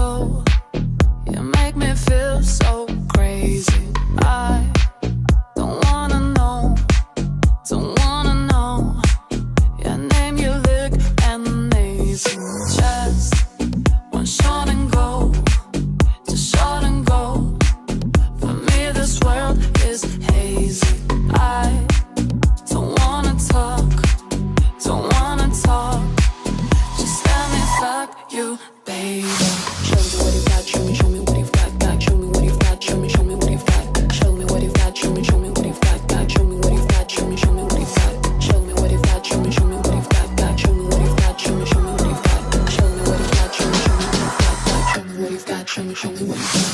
You make me feel so crazy. I don't wanna know, don't wanna know. Your name, you look and amazing. Just one shot and go, just shot and go. For me, this world is hazy. I don't wanna talk, don't wanna talk. Just let me fuck you, baby. はい